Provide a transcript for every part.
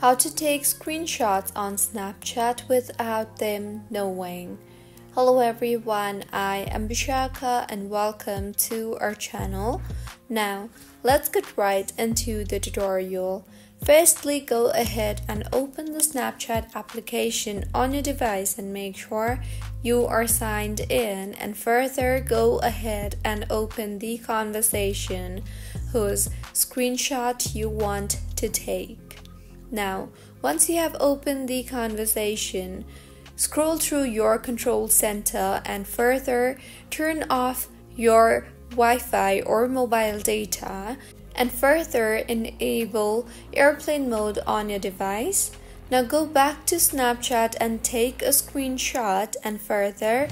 How to take screenshots on Snapchat without them knowing. Hello everyone, I am Bishaka and welcome to our channel. Now, let's get right into the tutorial. Firstly, go ahead and open the Snapchat application on your device and make sure you are signed in and further go ahead and open the conversation whose screenshot you want to take. Now, once you have opened the conversation, scroll through your control center and further turn off your Wi Fi or mobile data and further enable airplane mode on your device. Now go back to Snapchat and take a screenshot and further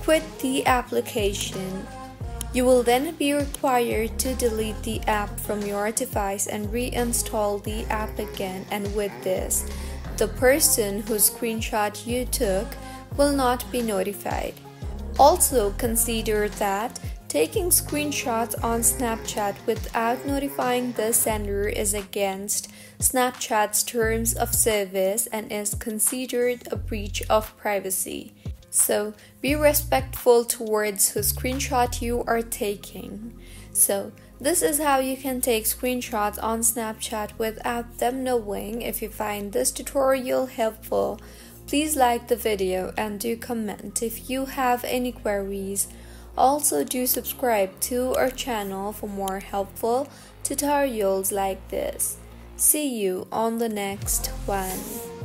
quit the application. You will then be required to delete the app from your device and reinstall the app again and with this, the person whose screenshot you took will not be notified. Also consider that taking screenshots on Snapchat without notifying the sender is against Snapchat's terms of service and is considered a breach of privacy. So be respectful towards whose screenshot you are taking. So this is how you can take screenshots on Snapchat without them knowing. If you find this tutorial helpful, please like the video and do comment if you have any queries. Also do subscribe to our channel for more helpful tutorials like this. See you on the next one.